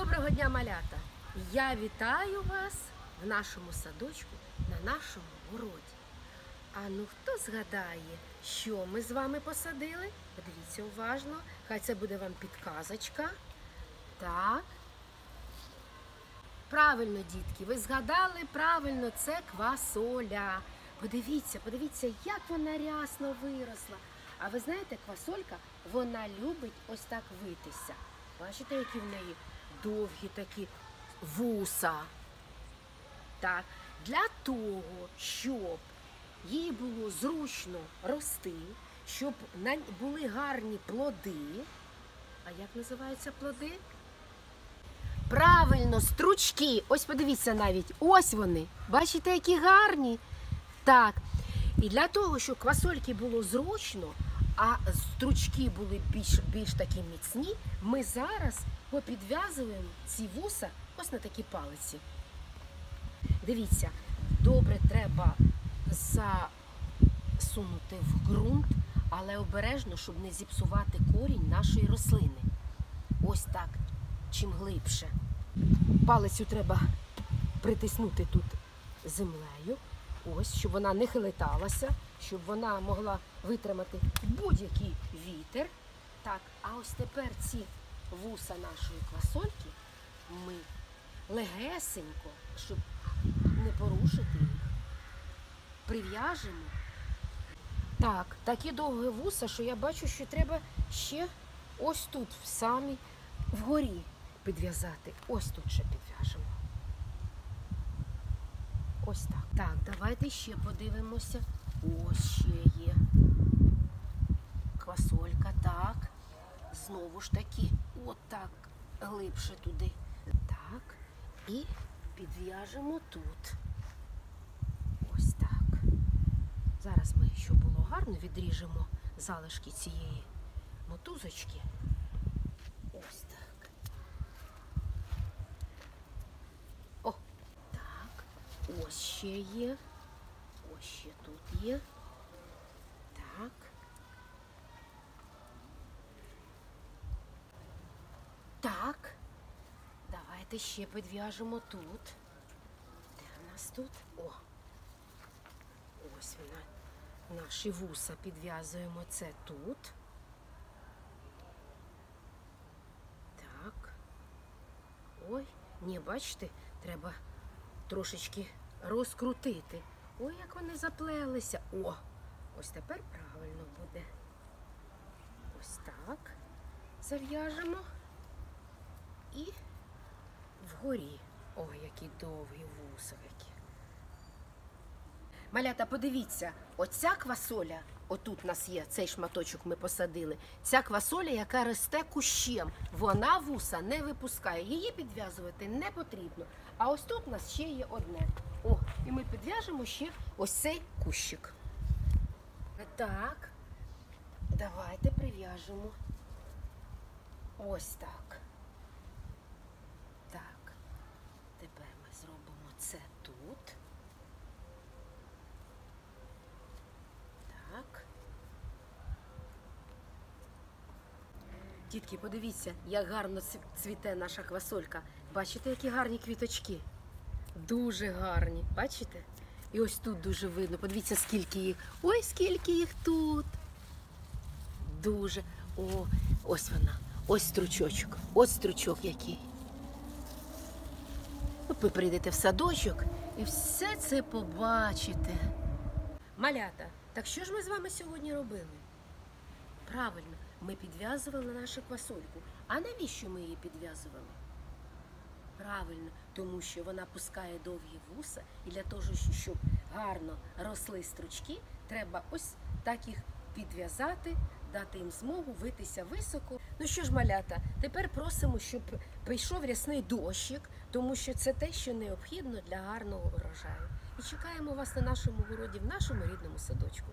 Доброго дня, малята! Я вітаю вас в нашому садочку на нашому городі. А ну хто згадає, що ми з вами посадили? Подивіться уважно, хай це буде вам підказочка. Так. Правильно, дітки, ви згадали правильно, це квасоля. Подивіться, подивіться, як вона рясно виросла. А ви знаєте, квасолька, вона любить ось так витися. Бачите, які в неї довгі такі вуса. Так, для того, щоб їй було зручно рости, щоб були гарні плоди. А як називаються плоди? Правильно, стручки. Ось подивіться навіть. Ось вони. Бачите, які гарні. Так. І для того, щоб квасольки було зручно, а стручки були більш, більш такі міцні, ми зараз попідв'язуємо ці вуса ось на такі палиці. Дивіться, добре треба засунути в ґрунт, але обережно, щоб не зіпсувати корінь нашої рослини. Ось так, чим глибше. Палицю треба притиснути тут землею, ось, щоб вона не хилиталася, щоб вона могла витримати будь-який вітер. Так, а ось тепер ці вуса нашої квасольки ми легесенько, щоб не порушити їх, прив'яжемо. Так, такі довгі вуса, що я бачу, що треба ще ось тут, в самій вгорі підв'язати. Ось тут ще підв'яжемо. Ось так. Так, давайте ще подивимося. Ось ще є. Квасолька, так. Знову ж таки, отак глибше туди. Так. І підв'яжемо тут. Ось так. Зараз ми, щоб було гарно, відріжемо залишки цієї мотузочки. Ось так. О, так. Ось ще є. Ось ще тут є. Так. Так. Давайте ще підв'яжемо тут. Де в нас тут? О. Ось вона. Наші вуса підв'язуємо це тут. Так. Ой, ні, бачите, треба трошечки розкрутити. Ой, як вони заплелися. О! Ось тепер правильно буде. Ось так. Зав'яжемо. І вгорі. Ой, які довгі вусики. Малята, подивіться, оця квасоля, отут у нас є цей шматочок ми посадили. Ця квасоля, яка росте кущем, вона вуса не випускає. Її підв'язувати не потрібно. А ось тут у нас ще є одне. О, і ми підв'яжемо ще ось цей кущик. Так, давайте прив'яжемо. Ось так. Так. Тепер ми зробимо це тут. Так. Дітки, подивіться, як гарно цвіте наша квасолька. Бачите, які гарні квіточки? Дуже гарні. Бачите? І ось тут дуже видно. Подивіться, скільки їх. Ой, скільки їх тут. Дуже. О, ось вона. Ось стручочок. Ось стручок який. Ну, Ви прийдете в садочок і все це побачите. Малята, так що ж ми з вами сьогодні робили? Правильно, ми підв'язували нашу квасольку. А навіщо ми її підв'язували? Правильно, тому що вона пускає довгі вуса, і для того, щоб гарно росли стручки, треба ось так їх підв'язати, дати їм змогу витися високо. Ну що ж, малята, тепер просимо, щоб прийшов рясний дощик, тому що це те, що необхідно для гарного урожаю. І чекаємо вас на нашому городі в нашому рідному садочку.